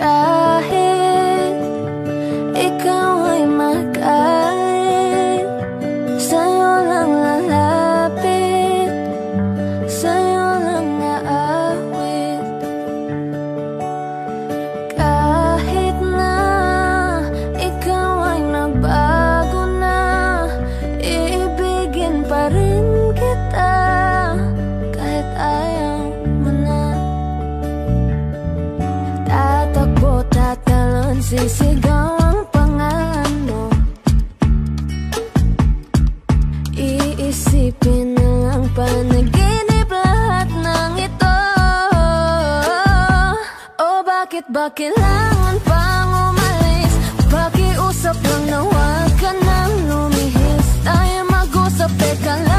try Ba kailangan pang umalis? Pakiusap lang na huwag ka nang lumihis Tayo mag-usap, teka lang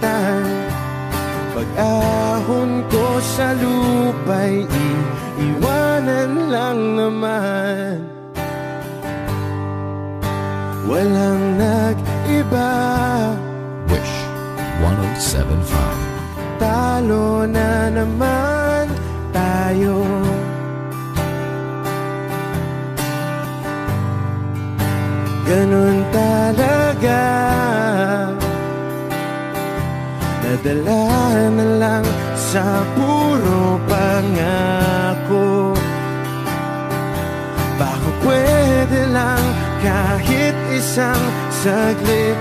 kita. Pag-ahon ko sa lupa'y iiwanan lang naman. Walang nag-iba. Wish 107.5 Talo na naman. Nadala na lang sa puro pangako. Baka pwede lang kahit isang saglit.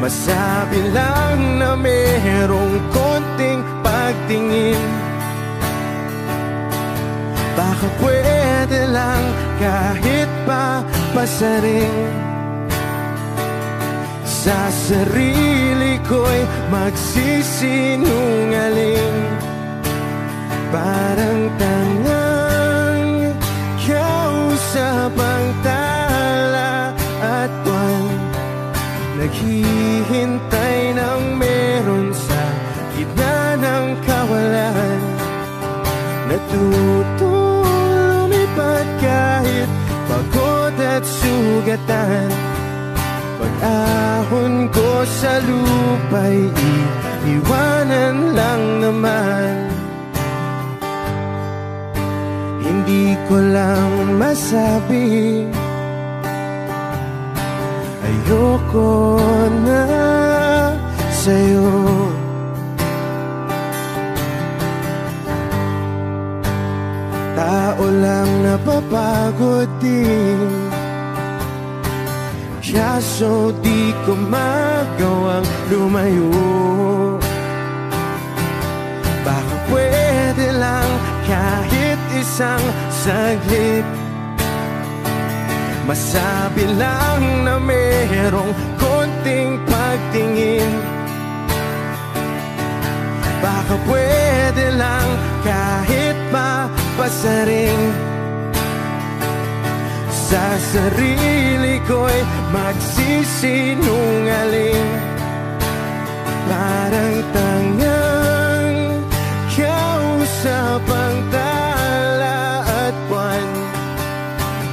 Masabi lang na merong konting pagtingin. Baka pwede lang kahit pa pasaring. Sa sarili ko'y magsisinungaling. Parang tangang kausap ang tala at buwan. Naghihintay ng meron sa gitna ng kawalan. Natutulong kahit pagod at sugatan ahon ko sa lupa'y iiwanan lang naman. Hindi ko lang masabi Ayoko na sa'yo. Tao lang napapagod din. Kaso di ko magawang lumayo. Baka pwede lang kahit isang saglit. Masabi lang na merong konting pagtingin. Baka pwede lang kahit mapasaring sa sarili ko'y magsisinungaling. Parang tangang kausap ang tala at buwan.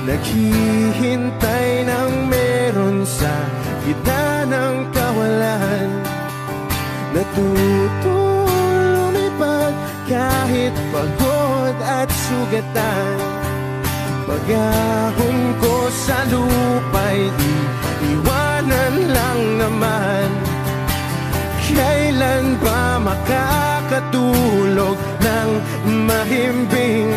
Naghihintay ng meron sa gitna ng kawalan. Natutulong lumipad kahit pagod at sugatan. Pagahon ko sa lupa'y iiwanan lang naman. Kailan pa makakatulog ng mahimbing?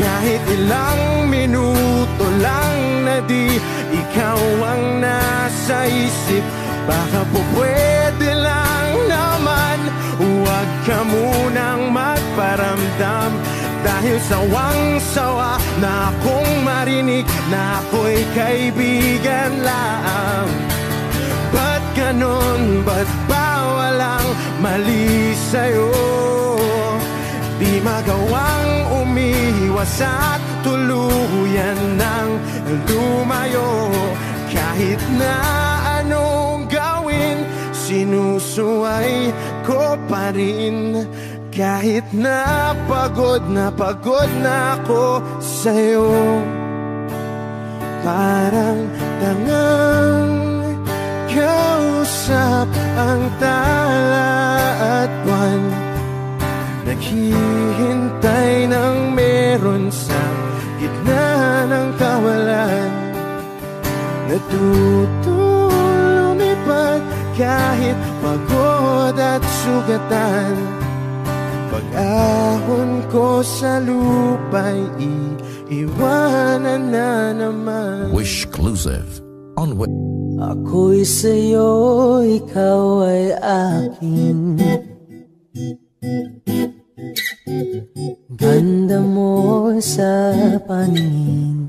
Kahit ilang minuto lang na di ikaw ang nasa isip Baka po pwede lang naman. Huwag ka munang magparamdam. Dahil sawang-sawa na akong marinig na ako'y kaibigan lang Ba't ganun? Ba't bawalang mali sa'yo? Di magawang umiwas at tuluyan ng lumayo Kahit na anong gawin, sinusuway ko pa rin kahit na pagod na pagod na ako sa'yo Parang tangang kausap ang tala at buwan. Naghihintay ng meron sa gitna ng kawalan. Natutulumipad kahit pagod at sugatan ahon ko sa lupa'y iiwanan na naman. Wishclusive on Wish Ako'y sa'yo, ikaw ay akin. Ganda mo sa paningin.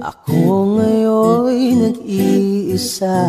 Ako ngayon nag-iisa.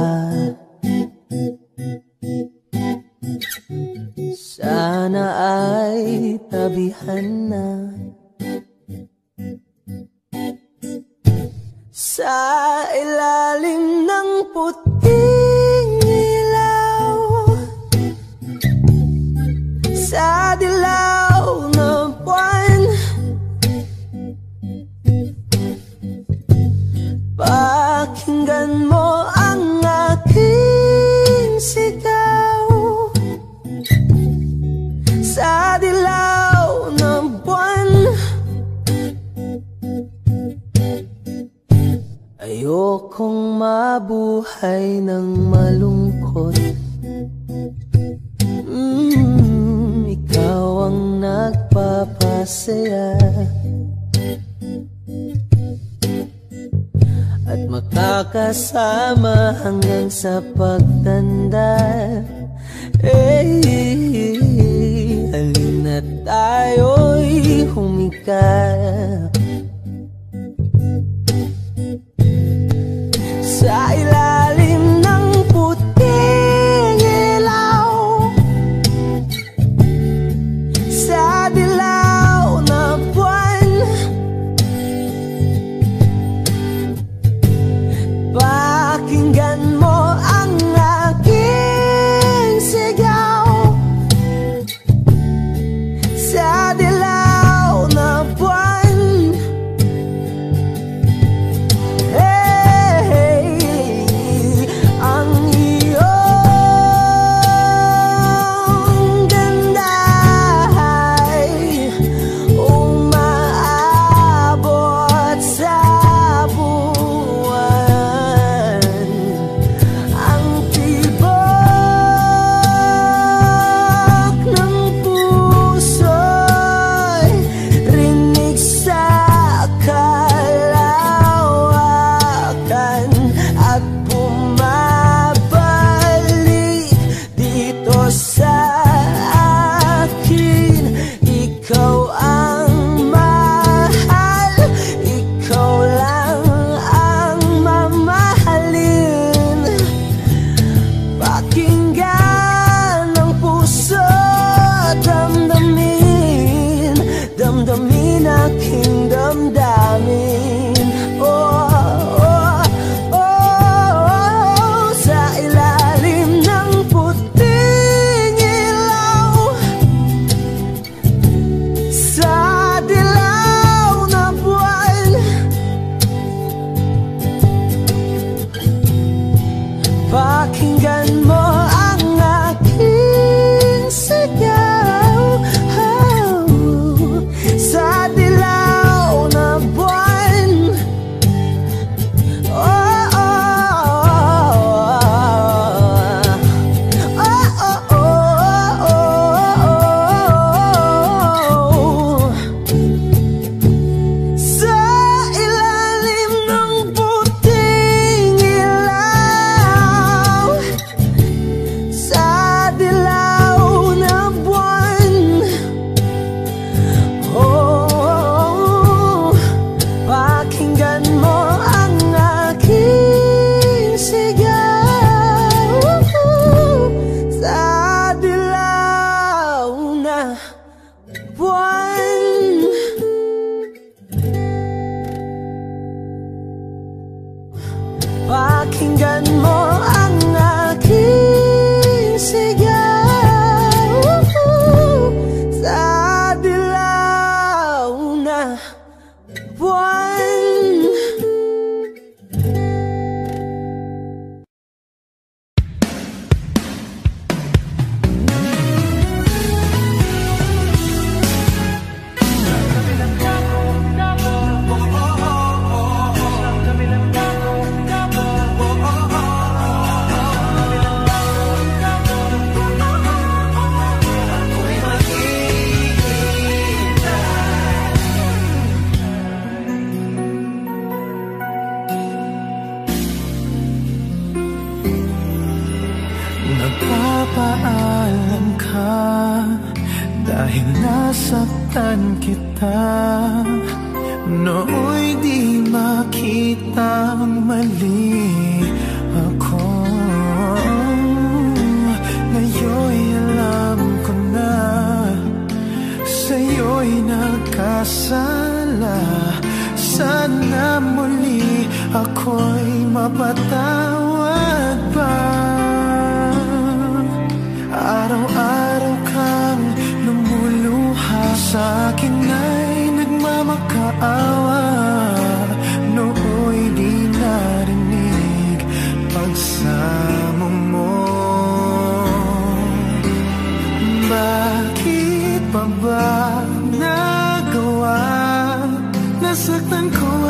Nasaktan ko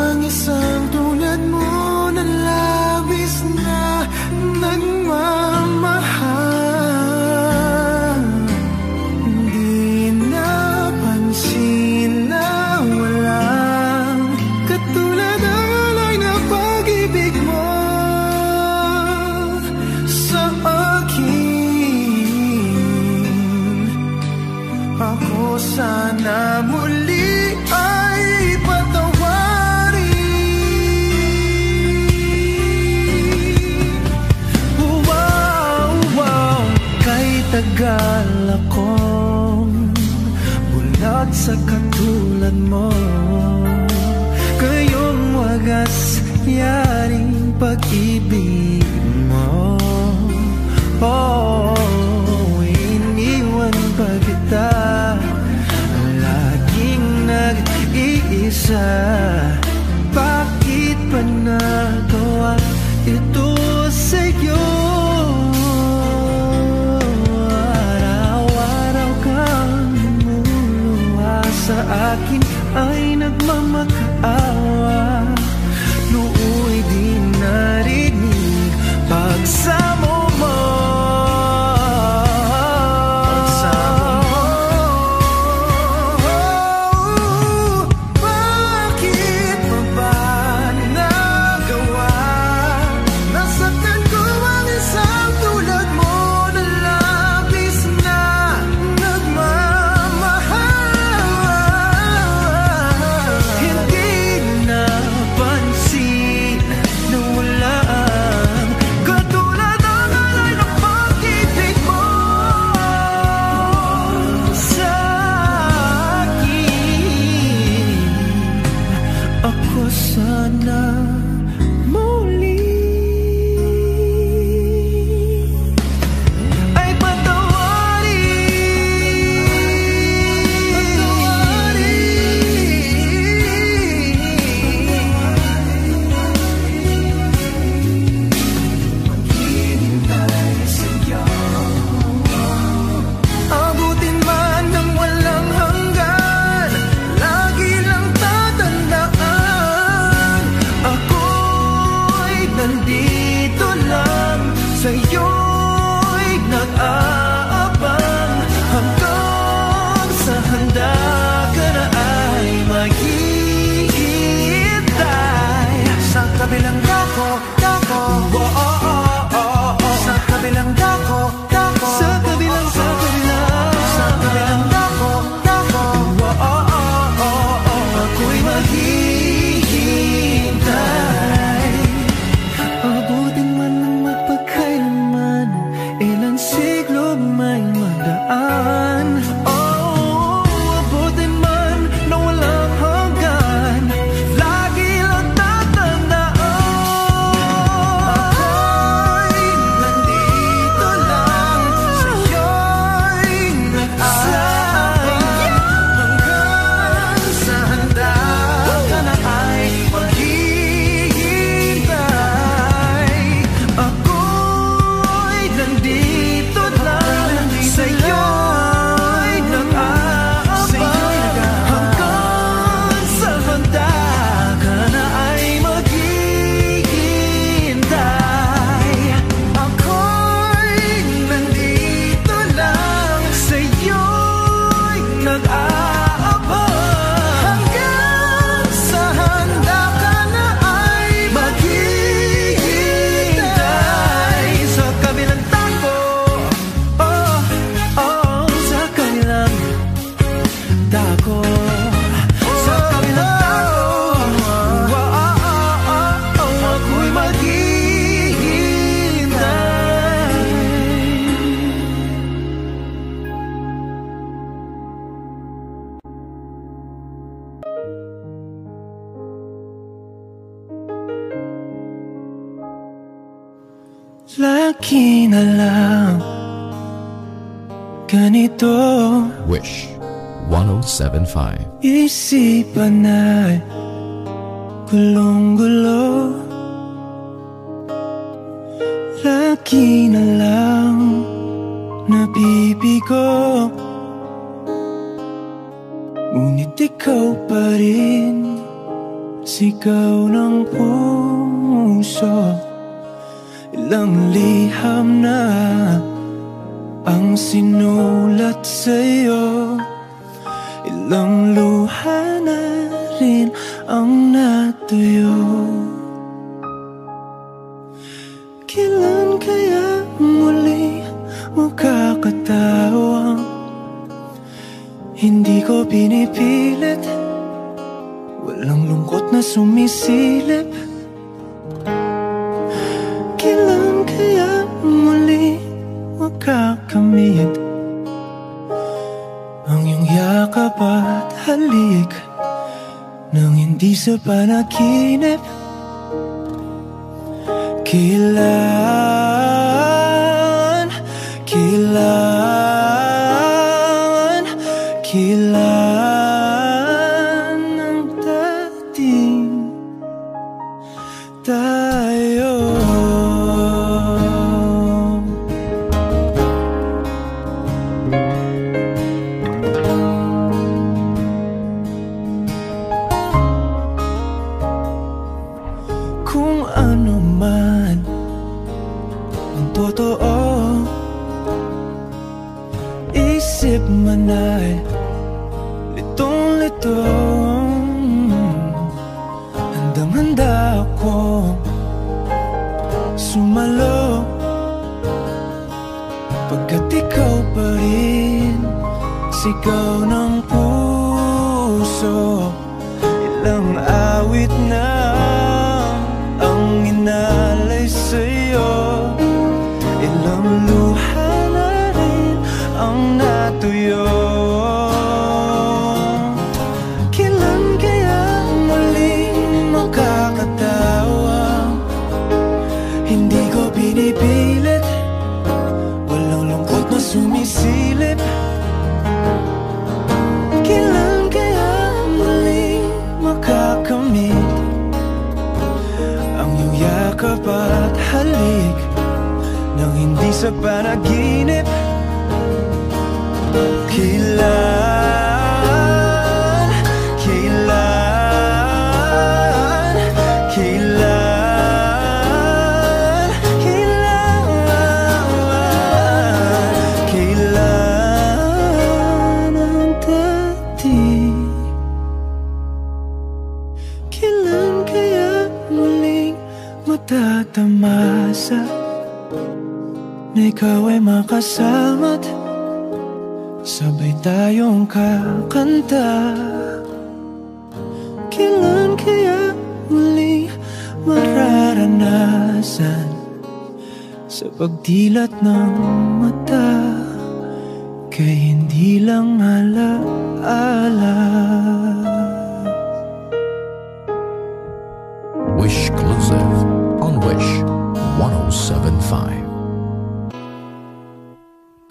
Isipan ay gulong-gulo. Lagi na lang nabibigo. Ngunit ikaw pa rin Sigaw ng puso. Ilang liham na ang sinulat sa'yo Ilang luha na rin ang natuyo. Kailan kaya muli makakatawang Hindi ko pinipilit? Walang lungkot na sumisilip sa panaginip Kailan,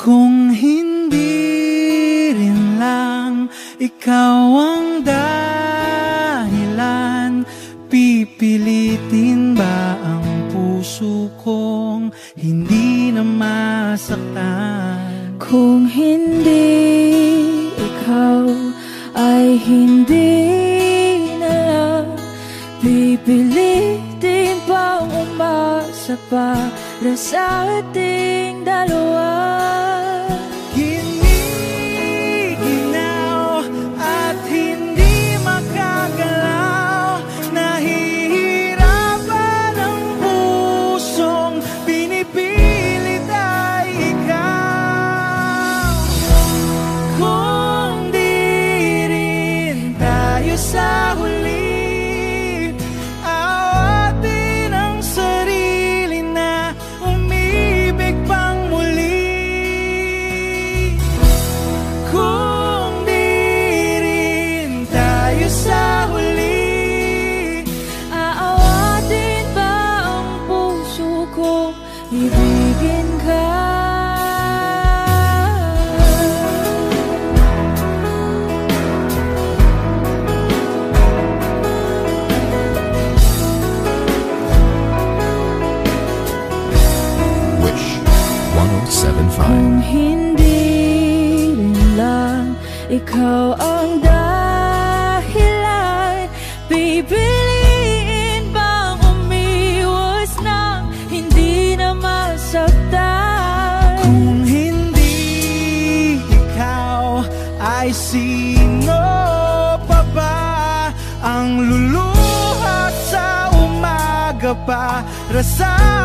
Kung hindi rin lang ikaw ang dahilan Pipilitin ba ang puso kong hindi na masaktan? Kung hindi ikaw ay hindi na lang Pipilitin pa umasa para sa ating dalawa para sa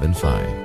1075.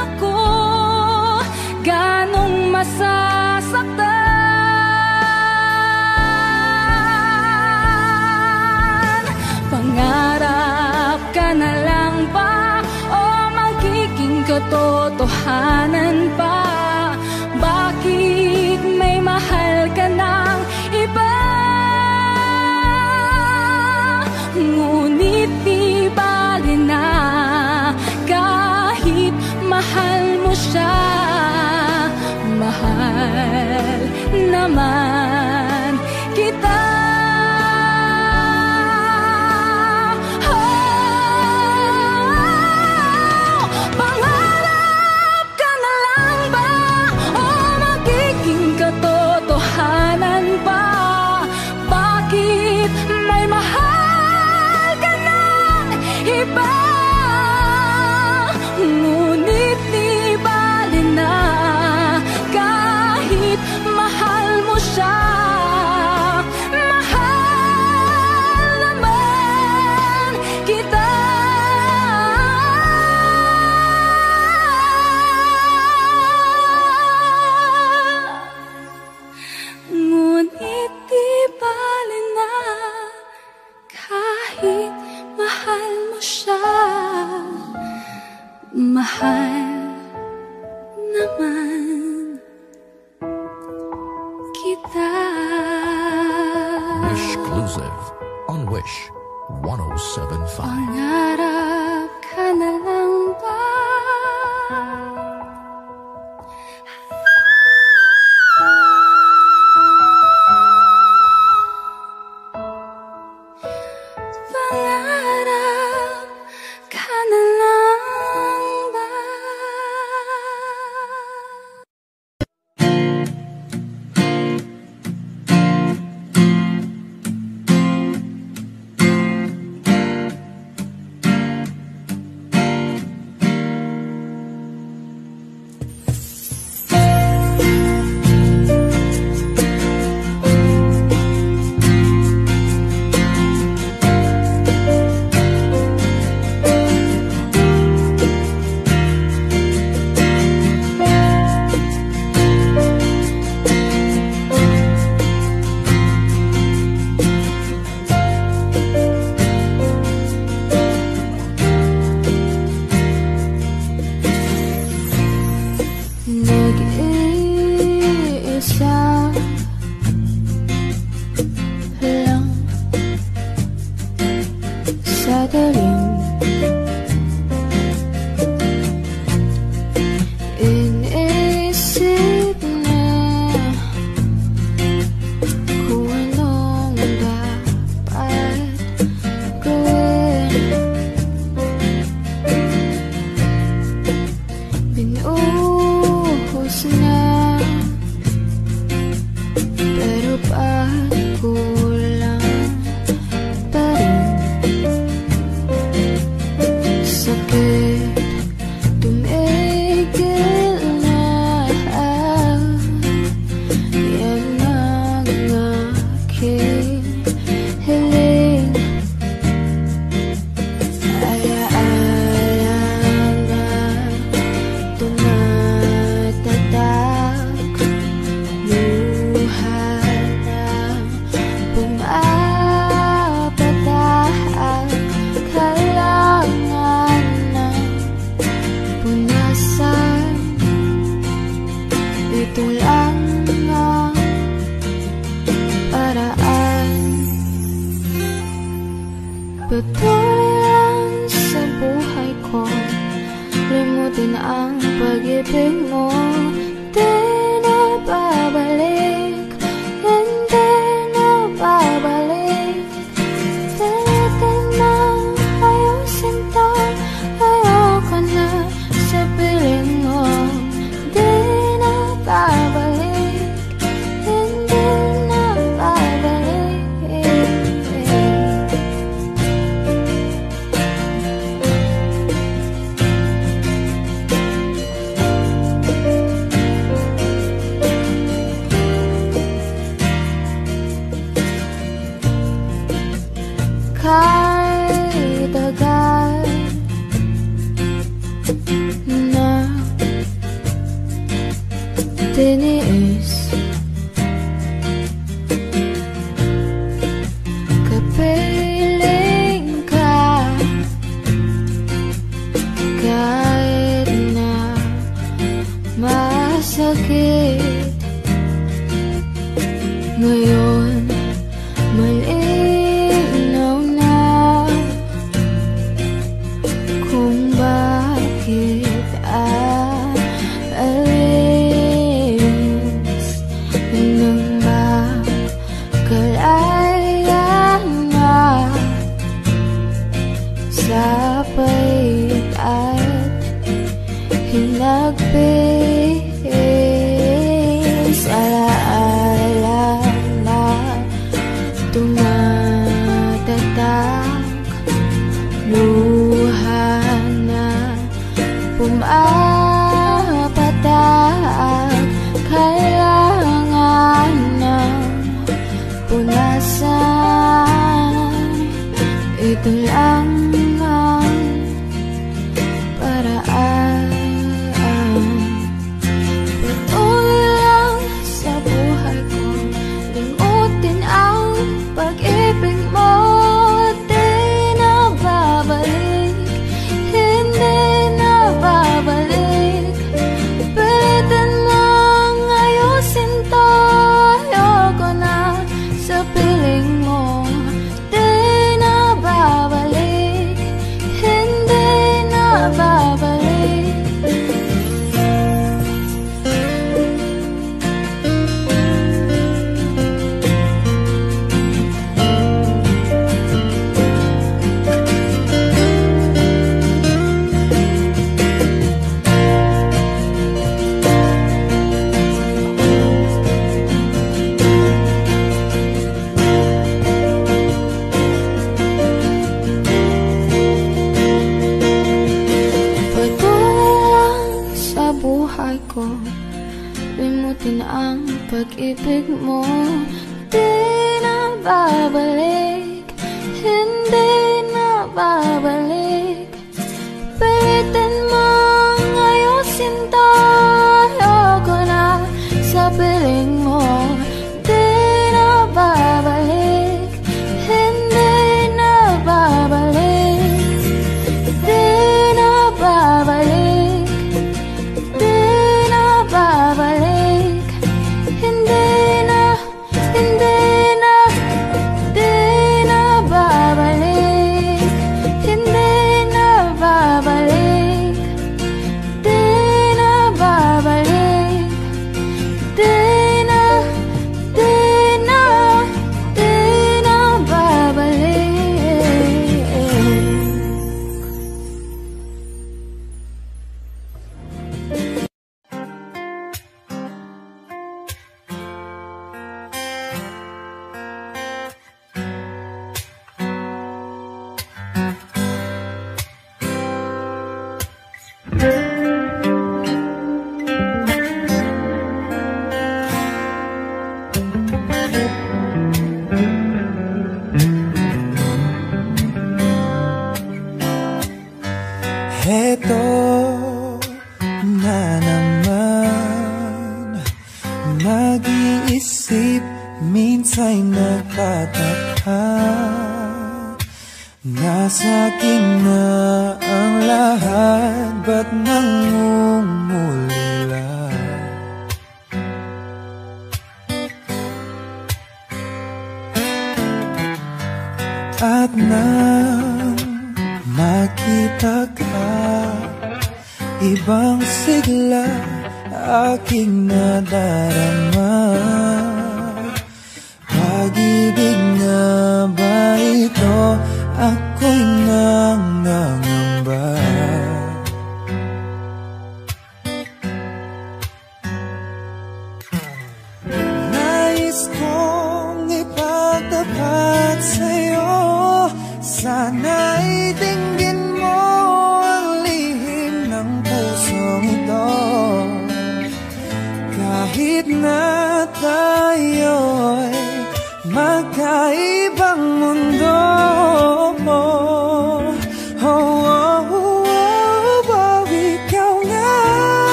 ako. Ganong masasaktan. Pangarap ka na lang ba? O magiging katotohanan pa? My. Give kalaya na sa payat at hinagpit. pag-ibig mo Di na babalik.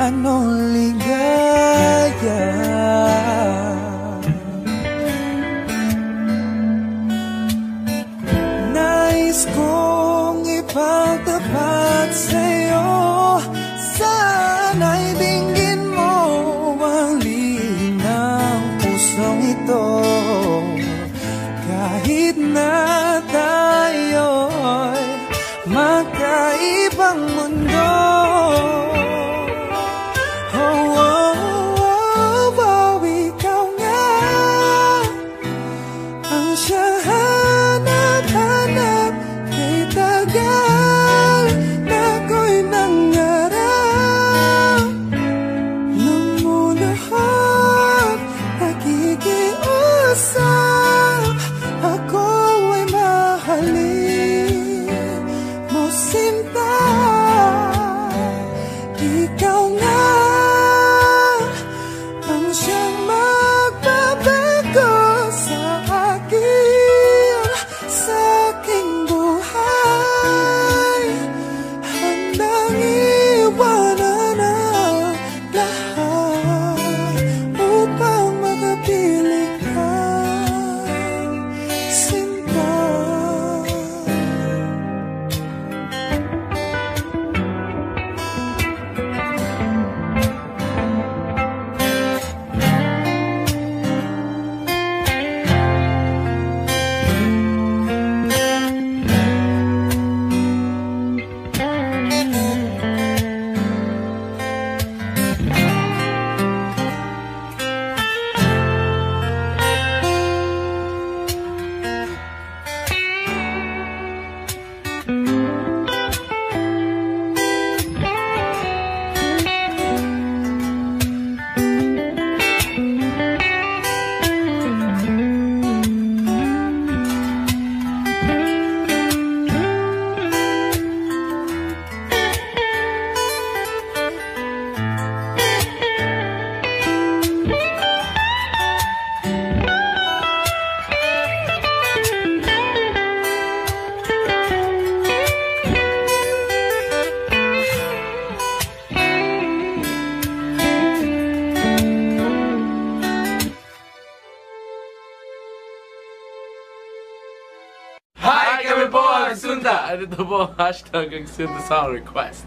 Anong ligaya send the song request.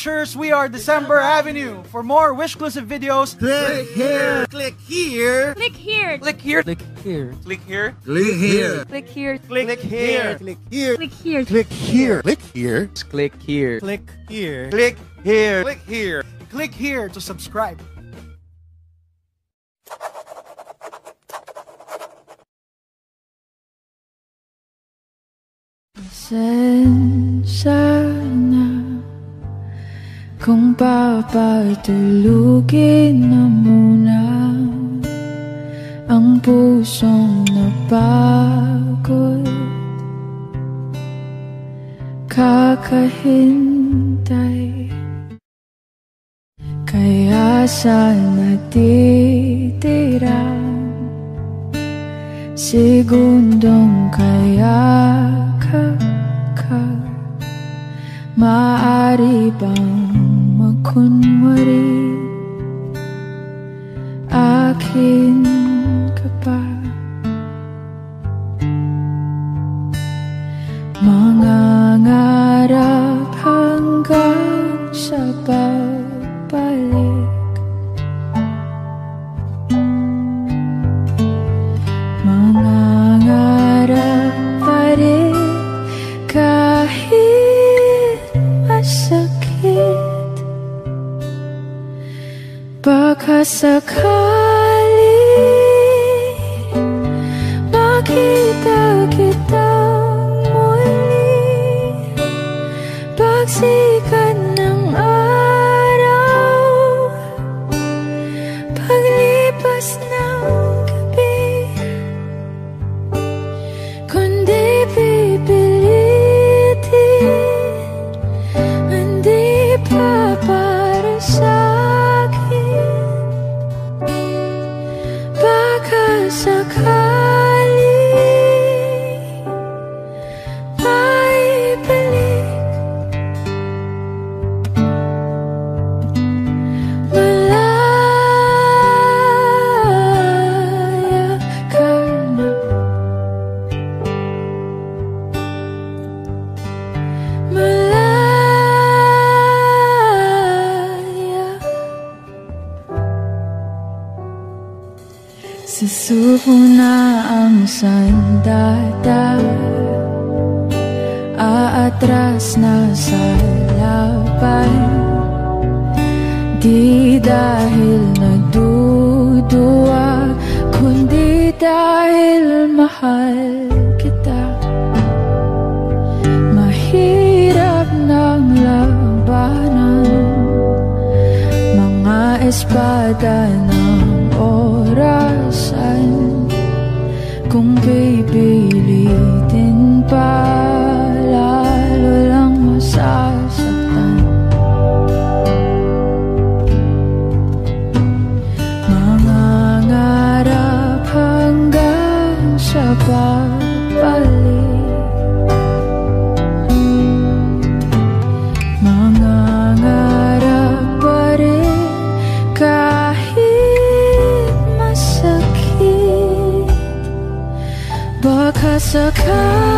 Wishers, we are December Avenue. For more Wishclusive videos, Click here. Click here. Click here. Click here. click here. Click here. Click here. Click here. Click here. Click here. Click here. Click here. Click here. Click here. Click here. Click here. Click here. Click here to subscribe. Pasensya na Kung baba'y tulugin na muna Ang pusong napagod Kakahintay. Kaya sana titira Segundong kaya kakak Maari bang couldn't worry Kung pipilitin pa Lalo lang masasaktan So come.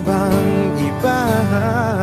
Bang iba?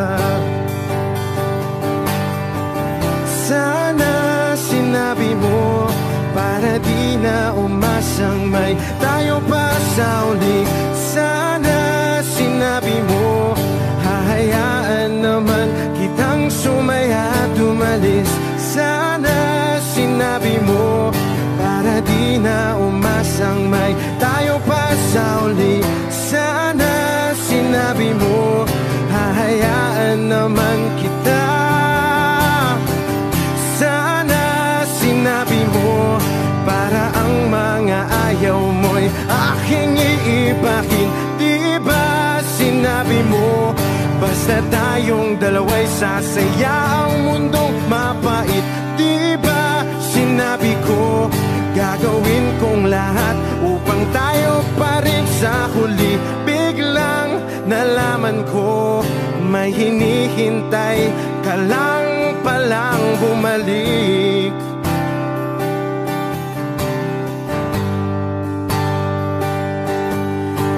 Dalawa'y sasaya Ang mundong mapait Di ba? Sinabi ko Gagawin kong lahat Upang tayo pa rin sa huli. Biglang nalaman ko May hinihintay ka lang palang bumalik.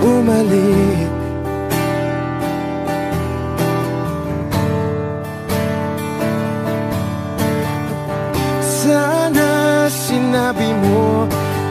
Umalik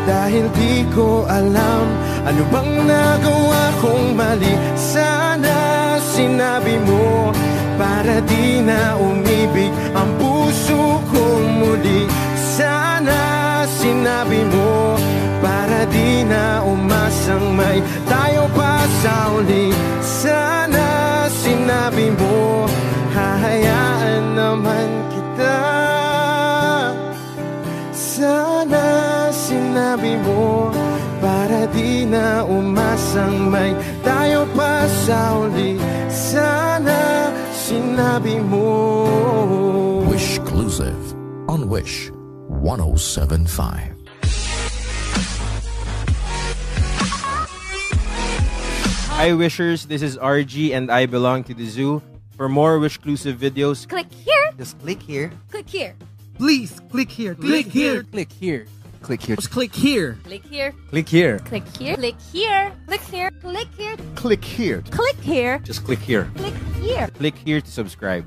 Dahil di ko alam Ano bang nagawa kong mali? Sana sinabi mo Para di na umibig Ang puso ko muli. Sana sinabi mo Para di na umasang may Tayo pa sa uli. Sana sinabi mo Hahayaan umasang may Tayo pa sa uli Sana sinabi mo Wish Exclusive on Wish 1075. Hi Wishers, this is RG and I belong to the zoo. For more Wish exclusive videos, Click here, Just click here. click here, Please click here. Click here. Click here. Click here. Just click here. click here, click here. click here, click here, click here, click here, Click here click here, Just click here. click here. Click here to subscribe.